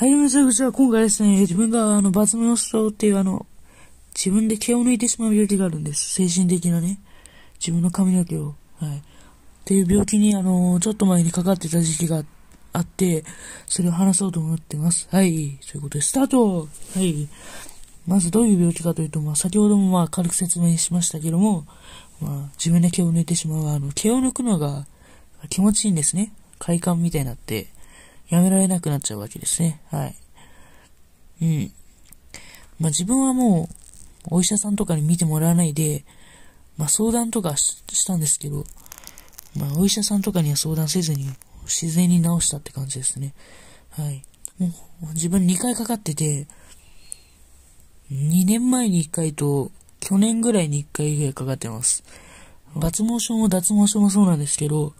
はい、皆さん、じゃあ今回ですね、自分があの、バツノストっていうあの、自分で毛を抜いてしまう病気があるんです。精神的なね。自分の髪の毛を。はい。っていう病気にあの、ちょっと前にかかってた時期があって、それを話そうと思ってます。はい。ということで、スタートはい。まずどういう病気かというと、まあ、先ほどもまあ、軽く説明しましたけども、まあ、自分で毛を抜いてしまう、あの、毛を抜くのが気持ちいいんですね。快感みたいになって、やめられなくなっちゃうわけですね。はい。うん。まあ自分はもう、お医者さんとかに見てもらわないで、まあ相談とかしたんですけど、まあお医者さんとかには相談せずに、自然に治したって感じですね。はい。もう自分2回かかってて、2年前に1回と、去年ぐらいに1回ぐらいかかってます。抜毛症も脱毛症もそうなんですけど、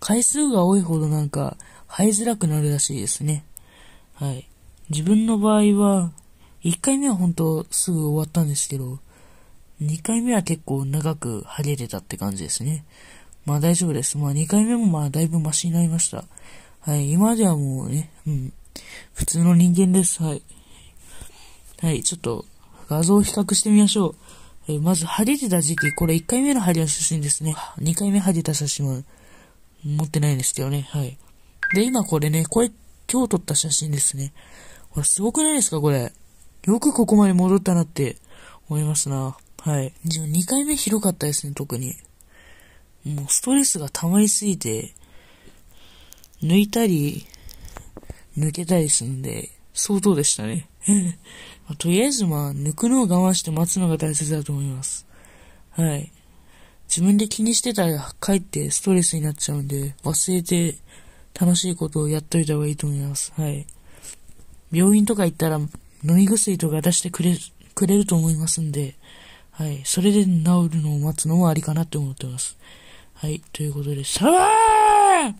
回数が多いほどなんか、生えづらくなるらしいですね。はい。自分の場合は、1回目は本当すぐ終わったんですけど、2回目は結構長く剥げてたって感じですね。まあ大丈夫です。まあ2回目もまあだいぶマシになりました。はい。今ではもうね、うん。普通の人間です。はい。はい。ちょっと画像を比較してみましょう。え、まず、剥げてた時期、これ1回目の剥げの写真ですね。2回目剥げた写真は持ってないんですけどね。はい。で、今これね、これ、今日撮った写真ですね。これすごくないですかこれ。よくここまで戻ったなって思いますな。はい。自分2回目ひどかったですね、特に。もうストレスが溜まりすぎて、抜いたり、抜けたりするんで、相当でしたね。ま、とりあえずまあ、抜くのを我慢して待つのが大切だと思います。はい。自分で気にしてたら帰ってストレスになっちゃうんで、忘れて楽しいことをやっといた方がいいと思います。はい。病院とか行ったら飲み薬とか出してくれ、くれると思いますんで、はい。それで治るのを待つのもありかなって思ってます。はい。ということで、さらー